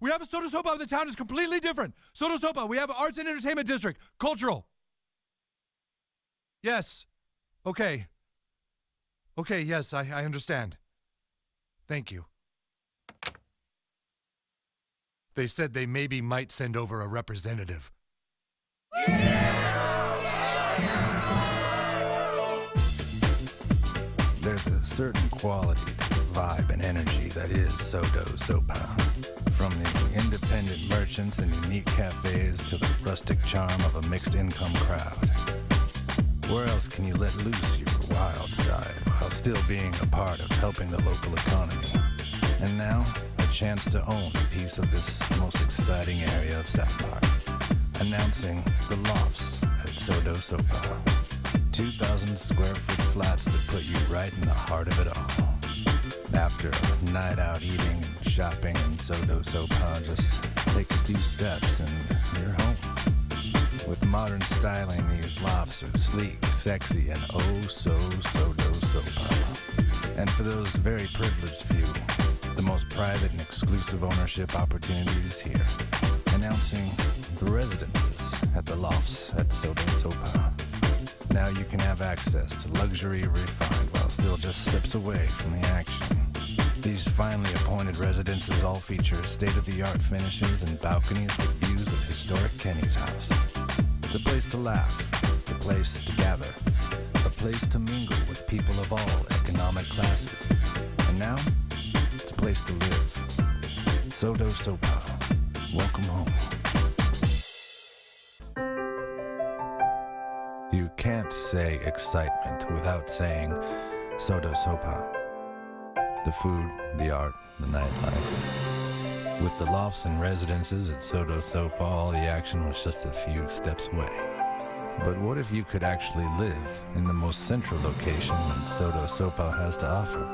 We have a Sodo Sopa. The town is completely different. Sodo Sopa. We have arts and entertainment district, cultural. Yes. Okay. Okay. Yes, I, I understand. Thank you. They said they maybe might send over a representative. There's a certain quality to the vibe and energy that is Sodo Sopa. From the independent merchants and unique cafes to the rustic charm of a mixed income crowd. Where else can you let loose your wild side while still being a part of helping the local economy? And now, a chance to own a piece of this most exciting area of South Park. Announcing the Lofts at Sodo Sopa. 2,000 square foot flats that put you right in the heart of it all. After a night out eating shopping in Sodo Sopa, uh, just take a few steps and you're home. With modern styling, these lofts are sleek, sexy, and oh so so Sodo Sopa. And for those very privileged few, the most private and exclusive ownership opportunities here. Announcing the residences at the lofts at Sodo Sopa. Now you can have access to luxury refined while still just steps away from the action. These finely appointed residences all feature state-of-the-art finishes and balconies with views of historic Kenny's house. It's a place to laugh, a place to gather, a place to mingle with people of all economic classes. And now, it's a place to live. Sodo Sopa. Welcome home. You can't say excitement without saying Sodo Sopa. The food, the art, the nightlife. With the lofts and residences at Sodo Sopa, all the action was just a few steps away. But what if you could actually live in the most central location that Sodo Sopa has to offer?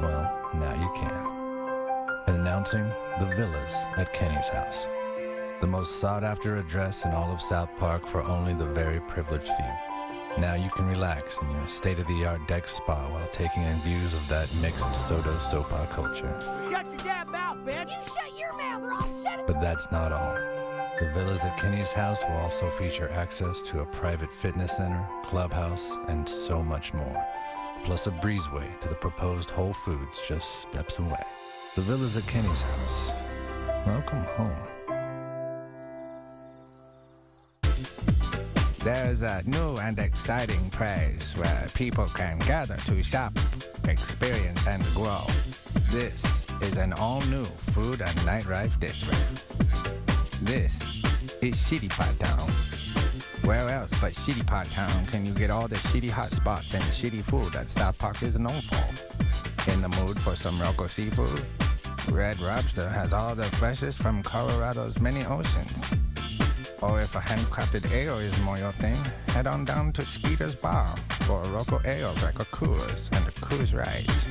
Well, now you can. Announcing the villas at Kenny's house the most sought after address in all of South Park for only the very privileged few. Now you can relax in your state of the art deck spa while taking in views of that mixed Sodo Sopa culture. Shut your damn mouth, bitch! You shut your mouth or I'll shut it. But that's not all. The villas at Kenny's house will also feature access to a private fitness center, clubhouse, and so much more. Plus a breezeway to the proposed Whole Foods just steps away. The villas at Kenny's house. Welcome home. There's a new and exciting place where people can gather to shop, experience, and grow. This is an all-new food and nightlife district. This is Shitty Pot Town. Where else but Shitty Pot Town can you get all the shitty hot spots and shitty food that South Park is known for? In the mood for some local seafood? Red Lobster has all the freshest from Colorado's many oceans. Or if a handcrafted ale is more your thing, head on down to Skeeter's Bar for a local ale like a Coors and a Coors Rice.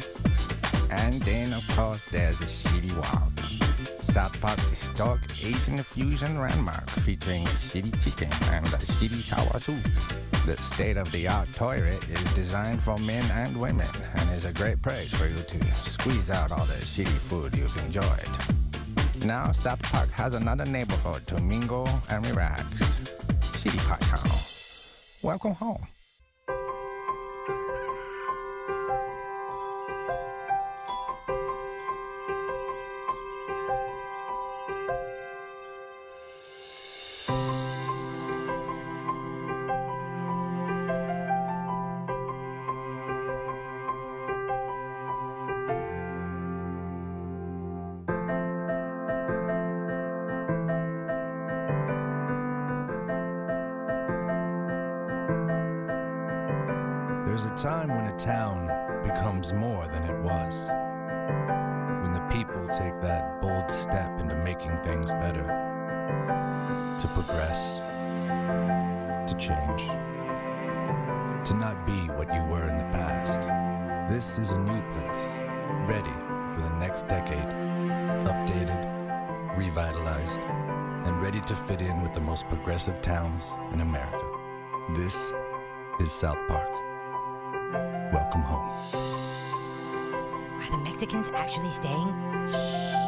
And then, of course, there's the Shitty Wok. South Park's historic Asian fusion landmark featuring shitty chicken and a shitty sour soup. The state-of-the-art toilet is designed for men and women and is a great place for you to squeeze out all the shitty food you've enjoyed. Now, South Park has another neighborhood to mingle and relax. City Park Town. Welcome home. There's a time when a town becomes more than it was. When the people take that bold step into making things better. to progress, to change, to not be what you were in the past. This is a new place, ready for the next decade, updated, revitalized, and ready to fit in with the most progressive towns in America. This is South Park. Home. Are the Mexicans actually staying?